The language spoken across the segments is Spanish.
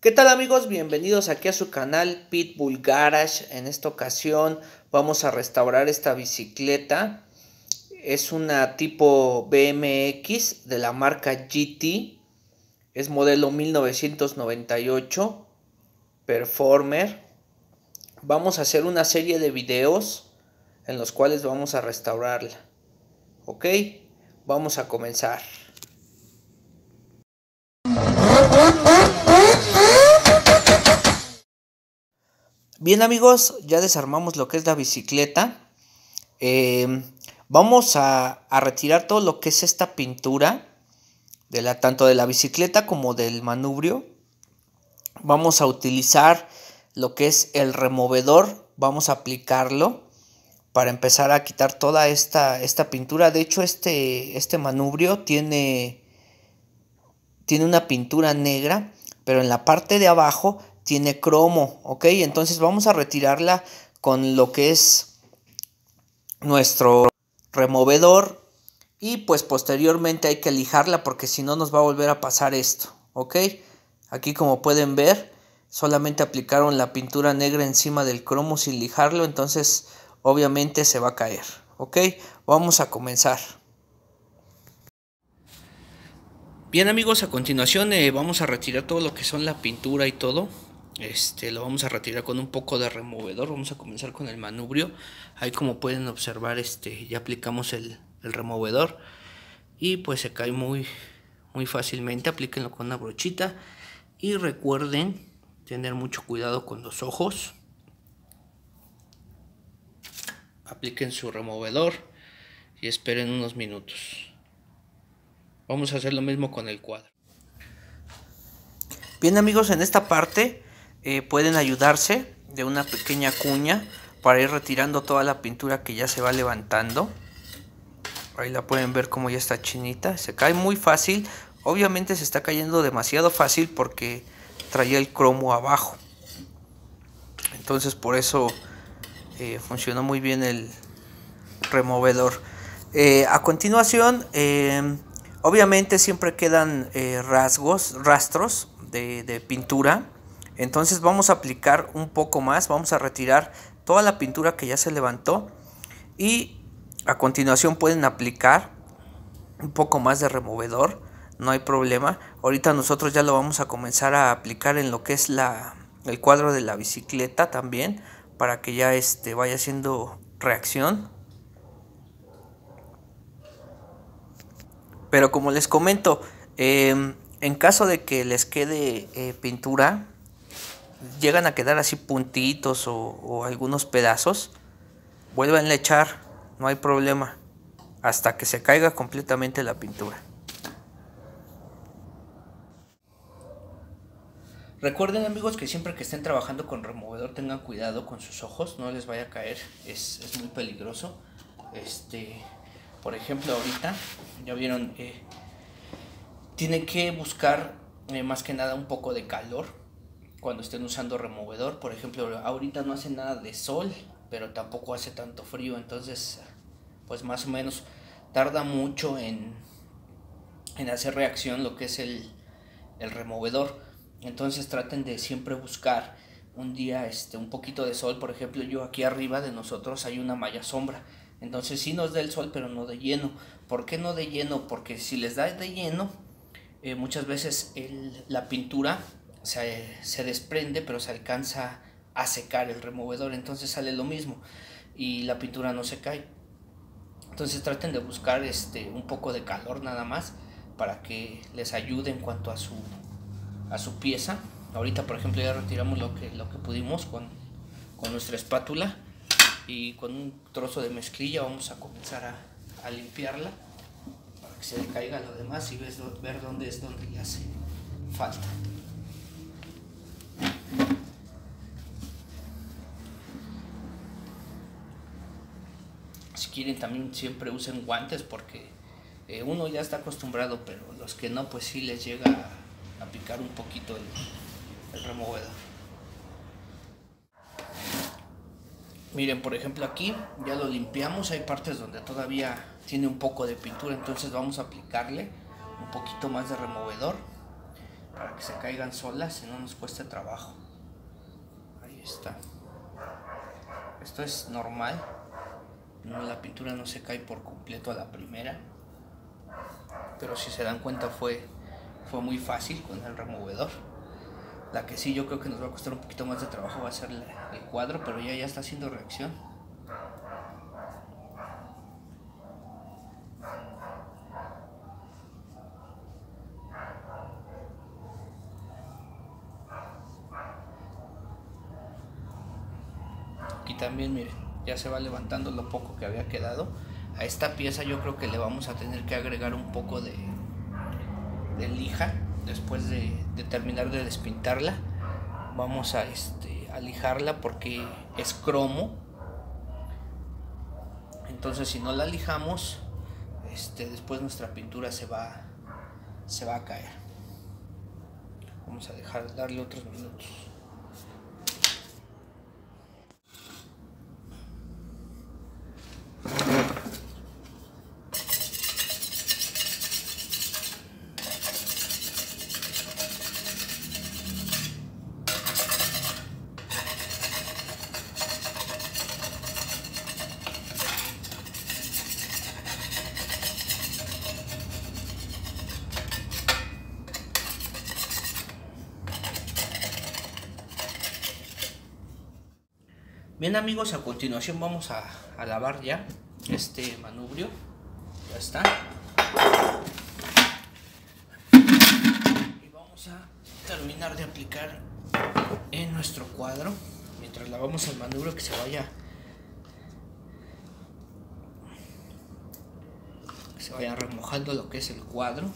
¿Qué tal amigos? Bienvenidos aquí a su canal Pitbull Garage. En esta ocasión vamos a restaurar esta bicicleta. Es una tipo BMX de la marca GT. Es modelo 1998. Performer. Vamos a hacer una serie de videos en los cuales vamos a restaurarla. ¿Ok? Vamos a comenzar. Bien amigos, ya desarmamos lo que es la bicicleta. Eh, vamos a, retirar todo lo que es esta pintura, de la, tanto de la bicicleta como del manubrio. Vamos a utilizar lo que es el removedor, vamos a aplicarlo para empezar a quitar toda esta, esta pintura. De hecho, este, este manubrio tiene, tiene una pintura negra, pero en la parte de abajo tiene cromo, ¿ok? Entonces vamos a retirarla con lo que es nuestro removedor y pues posteriormente hay que lijarla porque si no nos va a volver a pasar esto, ¿ok? Aquí como pueden ver solamente aplicaron la pintura negra encima del cromo sin lijarlo, entonces obviamente se va a caer, ¿ok? Vamos a comenzar. Bien amigos, a continuación eh, vamos a retirar todo lo que son la pintura y todo. Este, lo vamos a retirar con un poco de removedor. Vamos a comenzar con el manubrio. Ahí como pueden observar, este, ya aplicamos el, removedor. Y pues se cae muy, muy fácilmente. Aplíquenlo con una brochita. Y recuerden tener mucho cuidado con los ojos. Apliquen su removedor. Y esperen unos minutos. Vamos a hacer lo mismo con el cuadro. Bien amigos, en esta parte eh, pueden ayudarse de una pequeña cuña para ir retirando toda la pintura que ya se va levantando. Ahí la pueden ver como ya está chinita. Se cae muy fácil. Obviamente se está cayendo demasiado fácil porque traía el cromo abajo. Entonces por eso eh, funcionó muy bien el removedor. Eh, a continuación, obviamente siempre quedan rasgos, rastros de pintura entonces vamos a aplicar un poco más, vamos a retirar toda la pintura que ya se levantó y a continuación pueden aplicar un poco más de removedor, no hay problema. Ahorita nosotros ya lo vamos a comenzar a aplicar en lo que es la, el cuadro de la bicicleta también para que ya este, vaya haciendo reacción. Pero como les comento, em, en caso de que les quede eh, pintura, llegan a quedar así puntitos o, algunos pedazos, vuelvan a echar, no hay problema, hasta que se caiga completamente la pintura. Recuerden amigos que siempre que estén trabajando con removedor tengan cuidado con sus ojos, no les vaya a caer, es, muy peligroso. Este, por ejemplo ahorita, ya vieron, eh, tienen que buscar eh, más que nada un poco de calor cuando estén usando removedor. Por ejemplo, ahorita no hace nada de sol, pero tampoco hace tanto frío, entonces pues más o menos tarda mucho en, en hacer reacción lo que es el, el removedor. Entonces traten de siempre buscar un día este un poquito de sol, por ejemplo, yo aquí arriba de nosotros hay una malla sombra. Entonces sí nos da el sol, pero no de lleno. ¿Por qué no de lleno? Porque si les da de lleno, eh, muchas veces el, la pintura se, desprende, pero se alcanza a secar el removedor, entonces sale lo mismo y la pintura no se cae. Entonces traten de buscar este un poco de calor nada más para que les ayude en cuanto a su a su pieza. Ahorita por ejemplo ya retiramos lo que lo que pudimos con, con nuestra espátula y con un trozo de mezclilla vamos a comenzar a, a limpiarla para que se le caiga lo demás y ver dónde es donde le hace falta. Quieren también siempre usen guantes porque eh, uno ya está acostumbrado, pero los que no, pues sí les llega a, picar un poquito el removedor. Miren, por ejemplo aquí ya lo limpiamos, hay partes donde todavía tiene un poco de pintura, entonces vamos a aplicarle un poquito más de removedor para que se caigan solas y no nos cueste trabajo. Ahí está. Esto es normal. No, la pintura no se cae por completo a la primera. Pero si se dan cuenta fue, fue muy fácil con el removedor. La que sí yo creo que nos va a costar un poquito más de trabajo va a ser el cuadro, pero ya ya está haciendo reacción. Aquí también, miren, ya se va levantando lo poco que había quedado. A esta pieza yo creo que le vamos a tener que agregar un poco de, lija después de, terminar de despintarla. Vamos a, este, lijarla porque es cromo. Entonces si no la lijamos, este, después nuestra pintura se va a caer. Vamos a dejar darle otros minutos. Bien amigos, a continuación vamos a, lavar ya este manubrio. Ya está. Y vamos a terminar de aplicar en nuestro cuadro. Mientras lavamos el manubrio que se vaya que se vaya remojando lo que es el cuadro.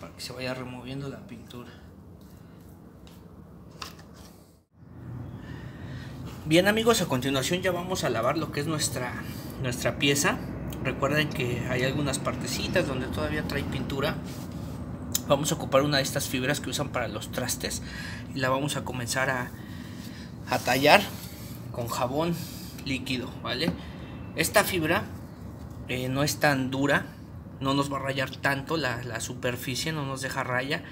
Para que se vaya removiendo la pintura. Bien amigos, a continuación ya vamos a lavar lo que es nuestra, nuestra pieza. Recuerden que hay algunas partecitas donde todavía trae pintura. Vamos a ocupar una de estas fibras que usan para los trastes y la vamos a comenzar a, a tallar con jabón líquido, ¿vale? Esta fibra eh, no es tan dura, no nos va a rayar tanto la, la superficie, no nos deja raya,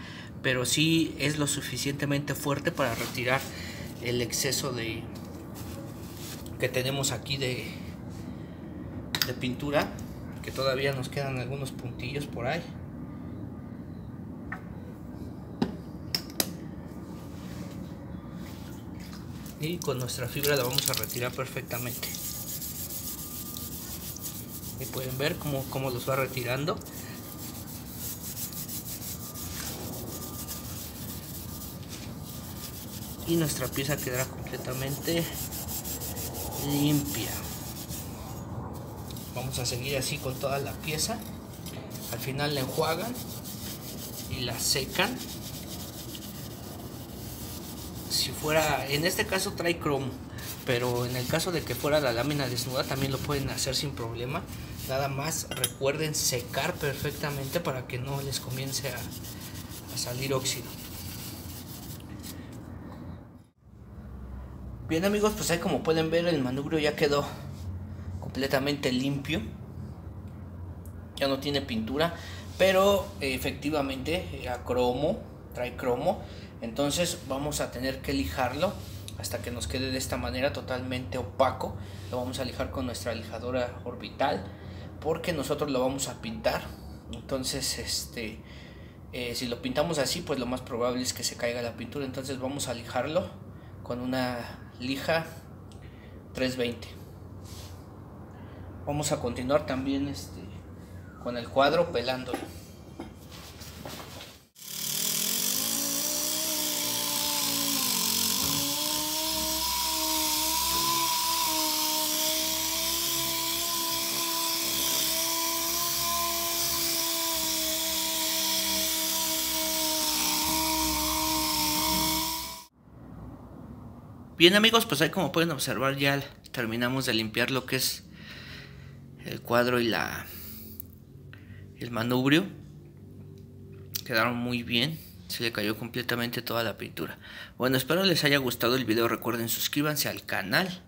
pero sí es lo suficientemente fuerte para retirar el exceso de, que tenemos aquí de, de pintura que todavía nos quedan algunos puntillos por ahí. Y con nuestra fibra la vamos a retirar perfectamente. Y pueden ver cómo, cómo los va retirando. Y nuestra pieza quedará completamente limpia. Vamos a seguir así con toda la pieza. Al final la enjuagan y la secan. Si fuera en este caso trae cromo pero en el caso de que fuera la lámina desnuda también lo pueden hacer sin problema. Nada más recuerden secar perfectamente para que no les comience a, a salir óxido Bien amigos, pues ahí como pueden ver el manubrio ya quedó completamente limpio. Ya no tiene pintura, pero efectivamente a cromo, trae cromo. Entonces vamos a tener que lijarlo hasta que nos quede de esta manera totalmente opaco. Lo vamos a lijar con nuestra lijadora orbital porque nosotros lo vamos a pintar. Entonces, este, eh, si lo pintamos así, pues lo más probable es que se caiga la pintura. Entonces vamos a lijarlo con una lija 320 vamos a continuar también este con el cuadro pelándolo Bien amigos, pues ahí como pueden observar ya terminamos de limpiar lo que es el cuadro y la el manubrio. Quedaron muy bien, se le cayó completamente toda la pintura. Bueno, espero les haya gustado el video, recuerden suscríbanse al canal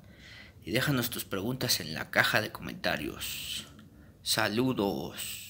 y déjanos tus preguntas en la caja de comentarios. Saludos.